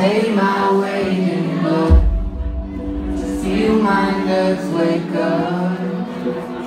pay my way in blood to feel my nerves wake up.